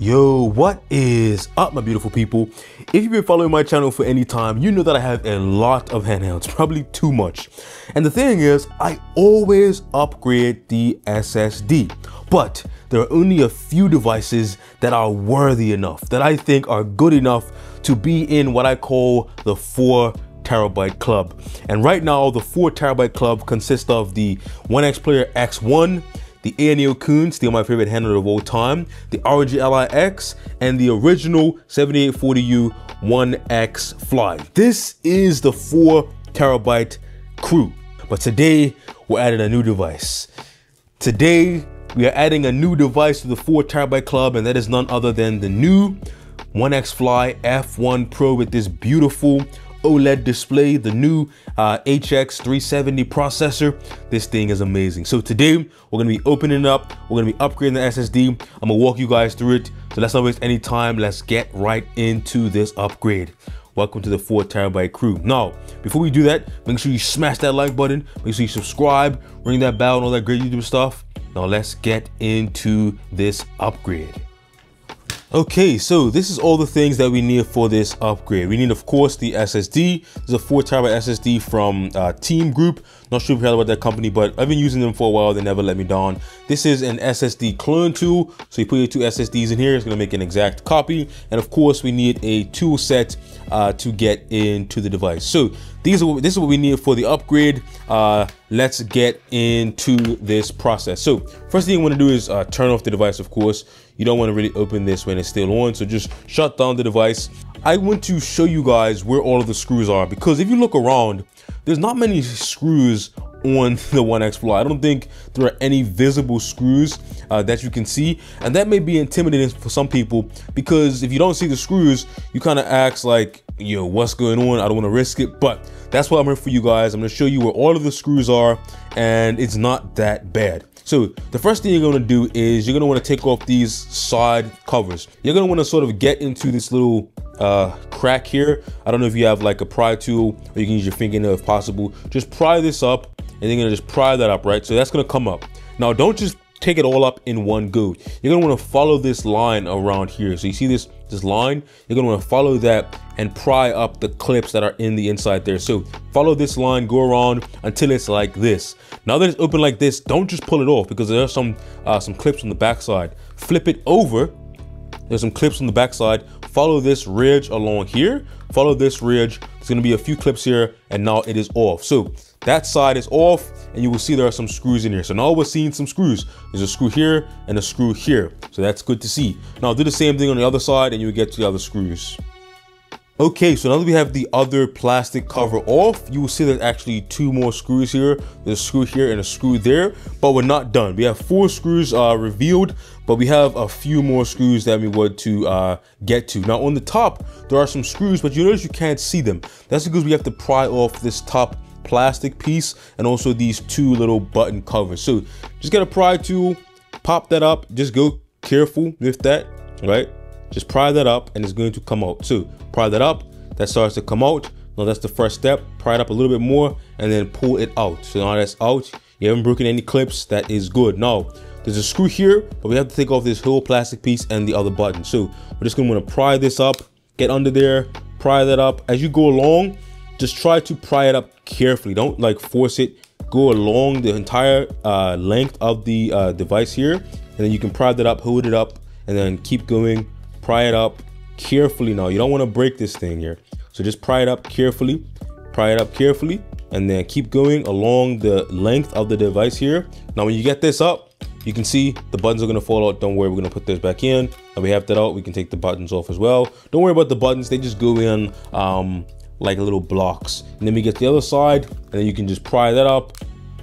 Yo, what is up my beautiful people? If you've been following my channel for any time, you know that I have a lot of handhelds, probably too much. And the thing is, I always upgrade the SSD, but there are only a few devices that are worthy enough, that I think are good enough to be in what I call the 4 terabyte club. And right now, the 4 terabyte club consists of the OneXPlayer X1, the AYANEO Kun, still my favorite handle of all time, the ROG Ally X, and the original 7840U OneXfly. This is the 4 terabyte crew. But today, we're adding a new device. Today, we are adding a new device to the 4 terabyte club, and that is none other than the new OneXfly F1 Pro with this beautiful OLED display, the new uh, HX370 processor. This thing is amazing. So today we're gonna be opening up, we're gonna be upgrading the SSD. I'm gonna walk you guys through it. So let's not waste any time. Let's get right into this upgrade. Welcome to the four terabyte crew. Now, before we do that, make sure you smash that like button, make sure you subscribe, ring that bell and all that great YouTube stuff. Now let's get into this upgrade. Okay, so this is all the things that we need for this upgrade. We need, of course, the SSD. This is a 4 terabyte SSD from uh, Team Group. Not sure if you heard about that company, but I've been using them for a while. They never let me down. This is an SSD clone tool. So you put your two SSDs in here. It's going to make an exact copy. And of course, we need a tool set uh, to get into the device. So these are this is what we need for the upgrade. Uh, let's get into this process. So first thing you want to do is uh, turn off the device, of course. You don't want to really open this when it's still on. So just shut down the device. I want to show you guys where all of the screws are because if you look around, there's not many screws on the OneXfly. I don't think there are any visible screws uh, that you can see, and that may be intimidating for some people because if you don't see the screws, you kind of ask like, yo, what's going on? I don't want to risk it, but that's what I'm here for you guys. I'm going to show you where all of the screws are, and it's not that bad. So the first thing you're gonna do is you're gonna wanna take off these side covers. You're gonna wanna sort of get into this little uh, crack here. I don't know if you have like a pry tool or you can use your fingernail if possible. Just pry this up and you're gonna just pry that up, right? So that's gonna come up. Now don't just take it all up in one go. You're gonna wanna follow this line around here. So you see this, this line? You're gonna wanna follow that and pry up the clips that are in the inside there. So follow this line, go around until it's like this. Now that it's open like this, don't just pull it off because there are some, uh, some clips on the backside. Flip it over there's some clips on the backside. Follow this ridge along here. Follow this ridge. There's gonna be a few clips here and now it is off. So that side is off and you will see there are some screws in here. So now we're seeing some screws. There's a screw here and a screw here. So that's good to see. Now do the same thing on the other side and you get to the other screws. Okay, so now that we have the other plastic cover off, you will see there's actually two more screws here. There's a screw here and a screw there, but we're not done. We have four screws uh, revealed, but we have a few more screws that we want to uh, get to. Now on the top, there are some screws, but you notice you can't see them. That's because we have to pry off this top plastic piece and also these two little button covers. So just get a pry tool, pop that up, just go careful with that, right? Just pry that up and it's going to come out. too. pry that up, that starts to come out. Now that's the first step. Pry it up a little bit more and then pull it out. So now that's out. You haven't broken any clips. That is good. Now there's a screw here, but we have to take off this whole plastic piece and the other button. So we're just gonna wanna pry this up, get under there, pry that up. As you go along, just try to pry it up carefully. Don't like force it. Go along the entire uh, length of the uh, device here, and then you can pry that up, hold it up, and then keep going pry it up carefully now. You don't want to break this thing here. So just pry it up carefully, pry it up carefully, and then keep going along the length of the device here. Now, when you get this up, you can see the buttons are gonna fall out. Don't worry, we're gonna put this back in. And we have that out, we can take the buttons off as well. Don't worry about the buttons, they just go in um, like little blocks. And then we get the other side, and then you can just pry that up,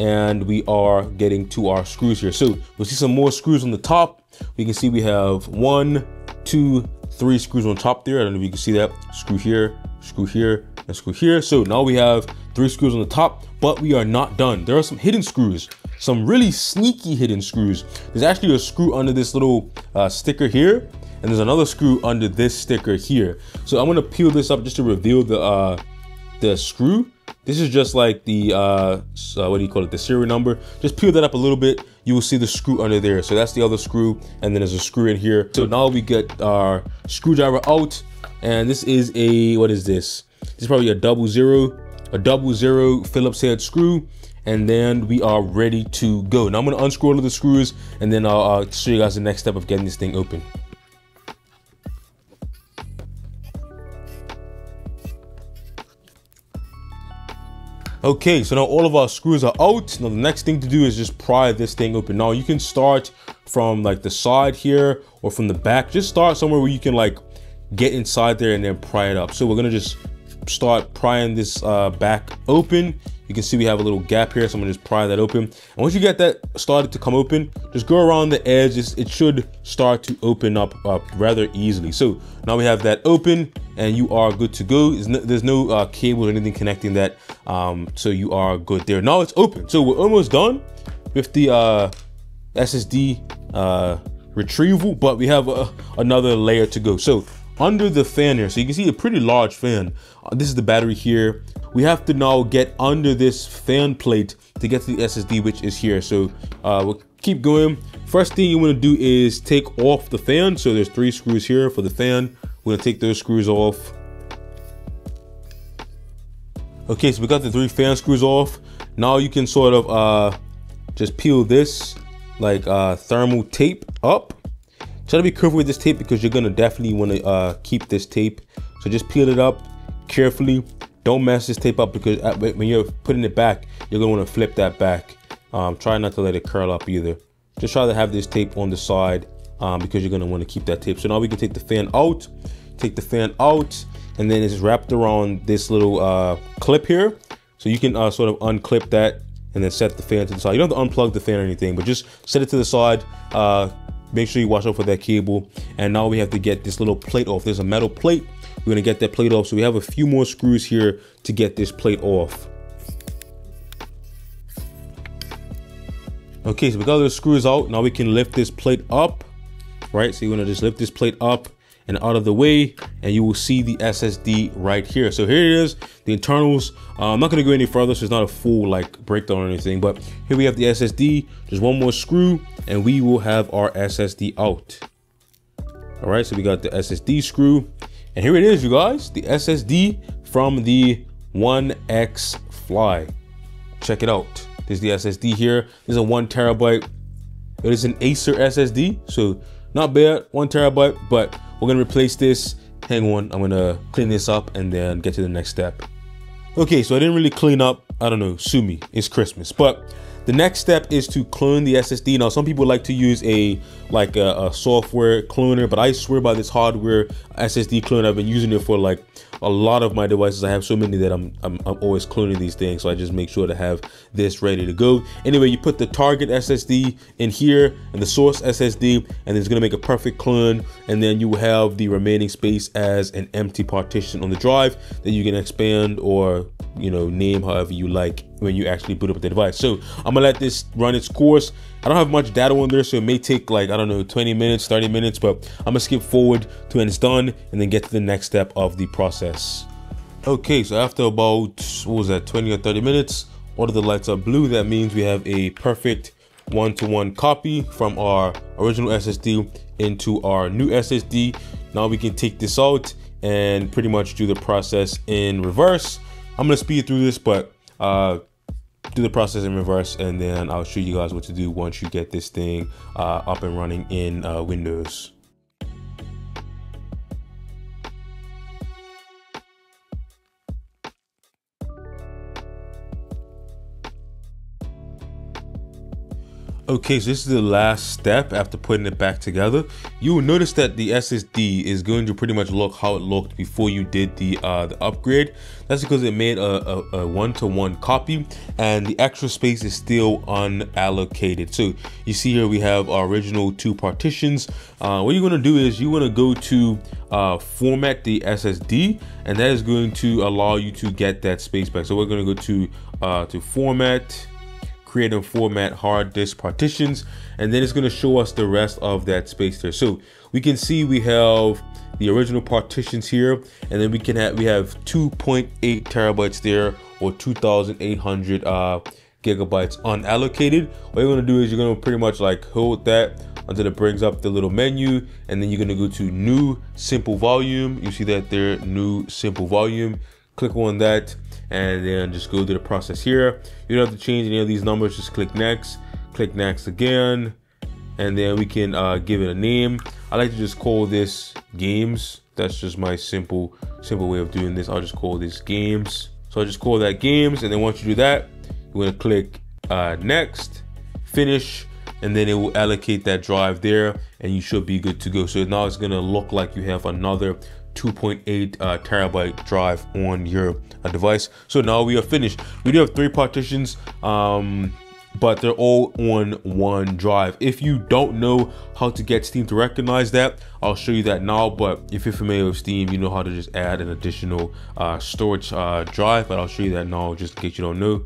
and we are getting to our screws here. So we'll see some more screws on the top. We can see we have one, two, three screws on top there. I don't know if you can see that. Screw here, screw here, and screw here. So now we have three screws on the top, but we are not done. There are some hidden screws, some really sneaky hidden screws. There's actually a screw under this little uh, sticker here, and there's another screw under this sticker here. So I'm gonna peel this up just to reveal the uh, the screw. This is just like the, uh, uh, what do you call it, the serial number. Just peel that up a little bit you will see the screw under there. So that's the other screw, and then there's a screw in here. So now we get our screwdriver out, and this is a, what is this? This is probably a double zero, a double zero Phillips head screw, and then we are ready to go. Now I'm gonna unscrew all of the screws, and then I'll, I'll show you guys the next step of getting this thing open. Okay, so now all of our screws are out. Now the next thing to do is just pry this thing open. Now you can start from like the side here or from the back. Just start somewhere where you can like get inside there and then pry it up. So we're gonna just start prying this uh, back open. You can see we have a little gap here, so I'm gonna just pry that open. And once you get that started to come open, just go around the edge. It should start to open up uh, rather easily. So now we have that open and you are good to go. There's no, there's no uh, cable or anything connecting that, um, so you are good there. Now it's open. So we're almost done with the uh, SSD uh, retrieval, but we have uh, another layer to go. So under the fan here, so you can see a pretty large fan. Uh, this is the battery here we have to now get under this fan plate to get to the SSD, which is here. So uh, we'll keep going. First thing you want to do is take off the fan. So there's three screws here for the fan. We're gonna take those screws off. Okay, so we got the three fan screws off. Now you can sort of uh, just peel this like uh, thermal tape up. Try to be careful with this tape because you're gonna definitely want to uh, keep this tape. So just peel it up carefully don't mess this tape up because uh, when you're putting it back, you're gonna wanna flip that back. Um, try not to let it curl up either. Just try to have this tape on the side um, because you're gonna wanna keep that tape. So now we can take the fan out, take the fan out, and then it's wrapped around this little uh, clip here. So you can uh, sort of unclip that and then set the fan to the side. You don't have to unplug the fan or anything, but just set it to the side. Uh, make sure you watch out for that cable. And now we have to get this little plate off. There's a metal plate we're gonna get that plate off. So we have a few more screws here to get this plate off. Okay, so we got those screws out. Now we can lift this plate up, right? So you're gonna just lift this plate up and out of the way and you will see the SSD right here. So here it is, the internals. Uh, I'm not gonna go any further, so it's not a full like breakdown or anything, but here we have the SSD, just one more screw and we will have our SSD out. All right, so we got the SSD screw and here it is, you guys, the SSD from the 1X Fly. Check it out. There's the SSD here. There's a one terabyte. It is an Acer SSD, so not bad, one terabyte, but we're gonna replace this. Hang on, I'm gonna clean this up and then get to the next step. Okay, so I didn't really clean up, I don't know, sue me, it's Christmas, but the next step is to clone the SSD. Now, some people like to use a like a, a software cloner, but I swear by this hardware SSD clone. I've been using it for like a lot of my devices. I have so many that I'm, I'm, I'm always cloning these things. So I just make sure to have this ready to go. Anyway, you put the target SSD in here and the source SSD, and it's gonna make a perfect clone. And then you have the remaining space as an empty partition on the drive that you can expand or you know name however you like when you actually boot up the device. So I'm gonna let this run its course. I don't have much data on there, so it may take like, I don't know, 20 minutes, 30 minutes, but I'm gonna skip forward to when it's done and then get to the next step of the process. Okay, so after about, what was that, 20 or 30 minutes, all of the lights are blue. That means we have a perfect one-to-one -one copy from our original SSD into our new SSD. Now we can take this out and pretty much do the process in reverse. I'm gonna speed through this, but uh, do the process in reverse and then I'll show you guys what to do once you get this thing uh, up and running in uh, Windows. Okay, so this is the last step after putting it back together. You will notice that the SSD is going to pretty much look how it looked before you did the uh, the upgrade. That's because it made a one-to-one -one copy and the extra space is still unallocated. So you see here we have our original two partitions. Uh, what you're gonna do is you wanna go to uh, format the SSD and that is going to allow you to get that space back. So we're gonna go to, uh, to format, create and format hard disk partitions and then it's going to show us the rest of that space there so we can see we have the original partitions here and then we can have we have 2.8 terabytes there or 2800 uh gigabytes unallocated. What you're gonna do is you're gonna pretty much like hold that until it brings up the little menu and then you're gonna go to new simple volume. You see that there, new simple volume. Click on that and then just go through the process here. You don't have to change any of these numbers, just click next, click next again, and then we can uh, give it a name. I like to just call this games. That's just my simple, simple way of doing this. I'll just call this games. So I just call that games, and then once you do that, you're gonna click uh, next, finish, and then it will allocate that drive there, and you should be good to go. So now it's gonna look like you have another 2.8 uh, terabyte drive on your uh, device. So now we are finished. We do have three partitions. Um, but they're all on one drive. If you don't know how to get Steam to recognize that, I'll show you that now. But if you're familiar with Steam, you know how to just add an additional uh, storage uh, drive, but I'll show you that now just in case you don't know.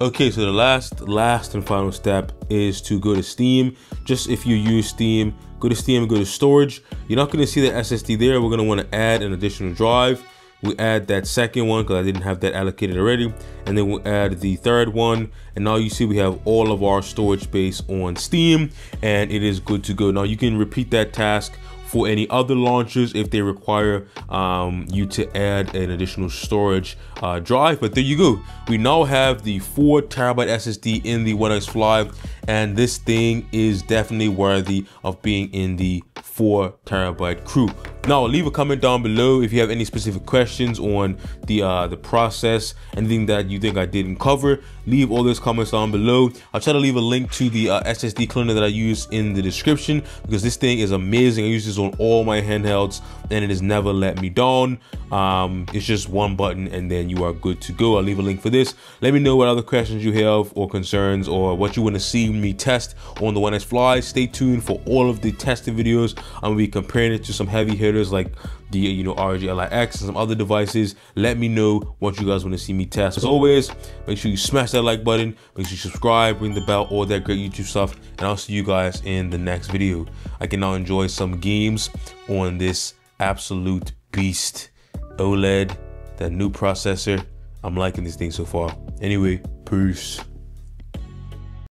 Okay, so the last, last and final step is to go to Steam. Just if you use Steam, go to Steam and go to storage. You're not gonna see the SSD there. We're gonna wanna add an additional drive we add that second one because I didn't have that allocated already and then we'll add the third one and now you see we have all of our storage space on Steam and it is good to go now you can repeat that task for any other launchers if they require um, you to add an additional storage uh, drive. But there you go. We now have the 4 terabyte SSD in the OneXfly and this thing is definitely worthy of being in the 4 terabyte crew. Now leave a comment down below if you have any specific questions on the uh, the process, anything that you think I didn't cover. Leave all those comments down below. I'll try to leave a link to the uh, SSD cloner that I use in the description because this thing is amazing. I use this on all my handhelds and it has never let me down. Um, it's just one button and then you are good to go. I'll leave a link for this. Let me know what other questions you have or concerns or what you want to see me test on the OneXfly. Stay tuned for all of the testing videos. I'm gonna be comparing it to some heavy hitters like the you know Ally and some other devices. Let me know what you guys want to see me test. As always, make sure you smash that like button, make sure you subscribe, ring the bell, all that great YouTube stuff, and I'll see you guys in the next video. I can now enjoy some games on this absolute beast OLED, that new processor. I'm liking this thing so far. Anyway, peace.